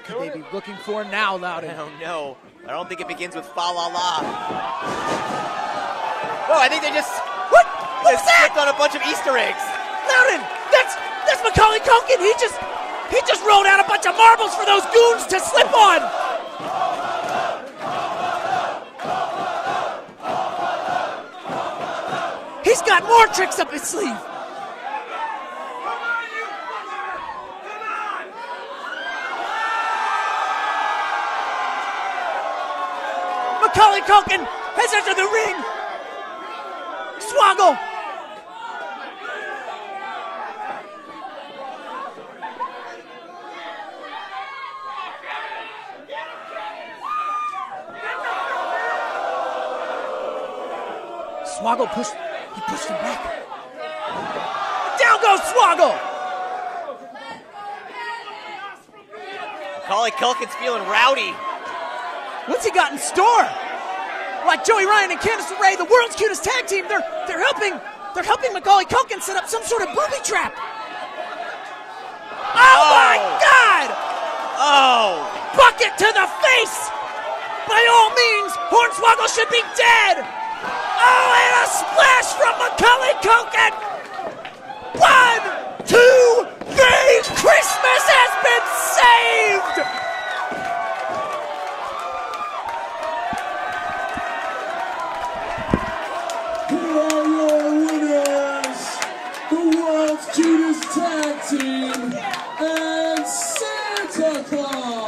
What could they be looking for now, Loudon? I don't know. I don't think it begins with fa la la. Whoa, I think they just What? What's just that? on a bunch of Easter eggs. Loudon! That's that's Macaulay Culkin. He just he just rolled out a bunch of marbles for those goons to slip on. He's got more tricks up his sleeve. Macaulay Culkin has entered the ring. Swoggle. Swoggle pushed. He pushed him back. Down goes Swoggle. Macaulay Culkin's feeling rowdy. What's he got in store? Like Joey Ryan and Candice LeRae, the world's cutest tag team, they're they're helping they're helping Macaulay Culkin set up some sort of booby trap. Oh, oh. my Oh. God! Oh, Bucket to the face! By all means, Hornswoggle should be dead! Oh, and a splash from Macaulay Culkin! Tag Team and Santa Claus.